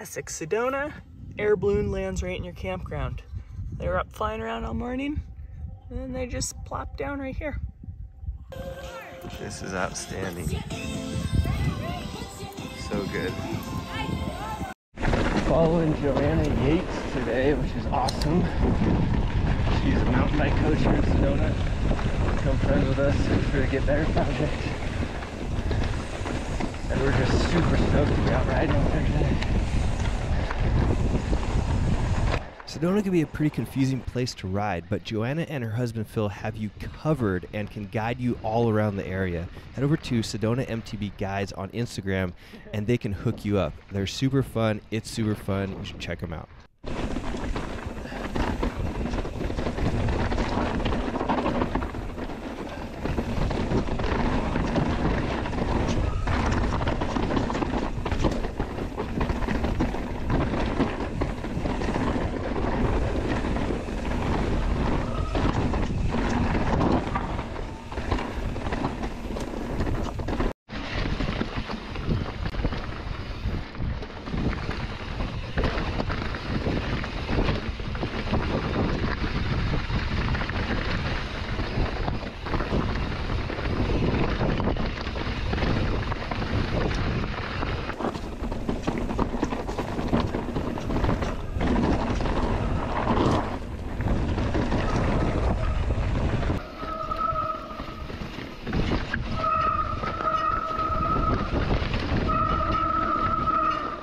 classic Sedona. Air balloon lands right in your campground. They were up flying around all morning, and then they just plop down right here. This is outstanding. So good. Following Joanna Yates today, which is awesome. She's a mountain bike coach here in Sedona. Become friends with us for the Get Better project. And we're just super stoked to be out riding with her today. Sedona can be a pretty confusing place to ride, but Joanna and her husband Phil have you covered and can guide you all around the area. Head over to Sedona MTB Guides on Instagram and they can hook you up. They're super fun. It's super fun. You should check them out.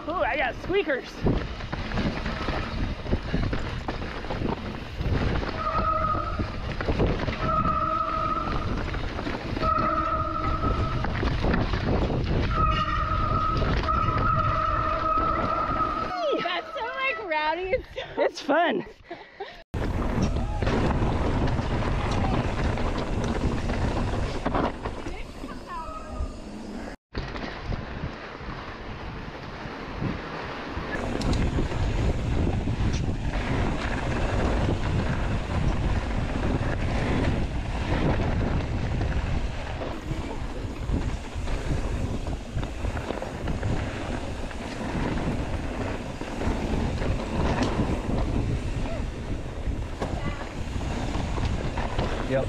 Ooh, I got squeakers. That's so like rowdy. It's so It's fun. Yep.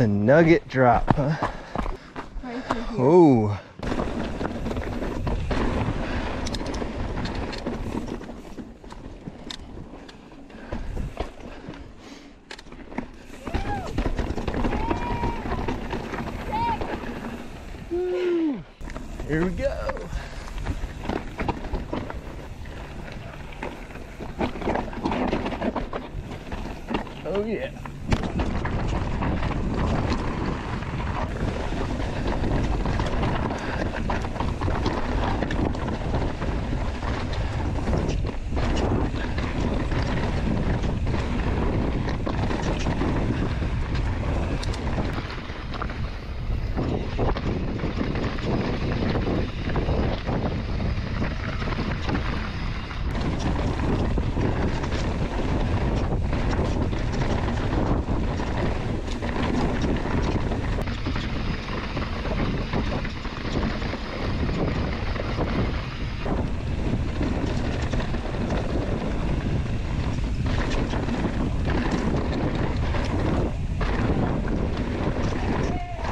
The nugget drop, huh? right. Oh. Here we go. Oh yeah.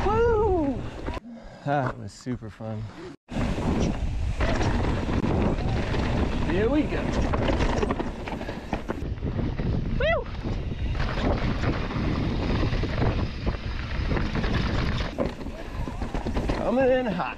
Woo! That was super fun. Here we go. Woo! Coming in hot.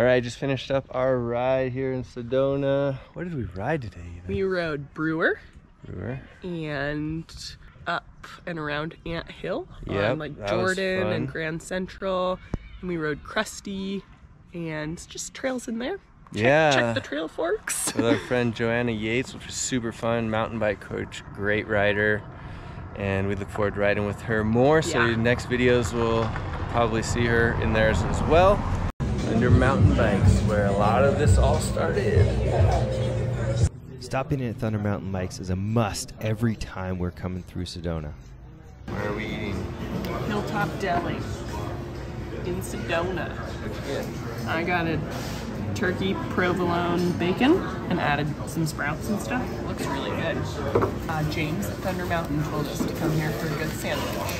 All right, just finished up our ride here in Sedona. What did we ride today? Even? We rode Brewer Brewer. and up and around Ant Hill Yep, on like Jordan and. Grand Central. And we rode Krusty and just trails in there. Check, yeah. Check the Trailforks. with our friend Joanna Yates, which was super fun. Mountain bike coach, great rider, and we look forward to riding with her more. So Yeah. next videos we'll probably see her in theirs as well. Under mountain bikes, where a lot of this all started. Stopping in at Thunder Mountain Bikes is a must every time we're coming through Sedona. Where are we eating? Hilltop Deli in Sedona. I got a turkey provolone bacon and added some sprouts and stuff. Looks really good. Uh, James at Thunder Mountain told us to come here for a good sandwich.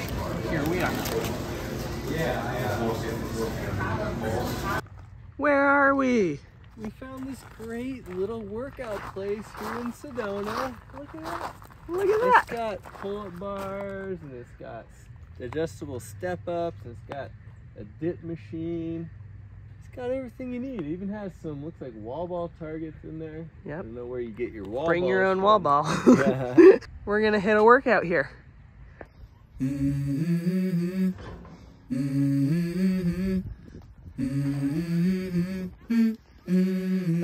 Here we are. Where are we? We found this great little workout place here in Sedona. Look at that. Look at that. It's got pull-up bars and it's got adjustable step-ups. It's got a dip machine. It's got everything you need. It even has some looks like wall ball targets in there. Yep. I don't know where you get your wall. Bring your own wall ball. Yeah. We're gonna hit a workout here.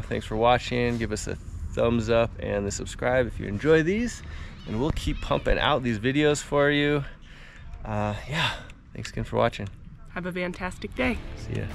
Thanks for watching. Give us a thumbs up and the subscribe if you enjoy these. And we'll keep pumping out these videos for you. Uh, yeah, thanks again for watching. Have a fantastic day. See ya.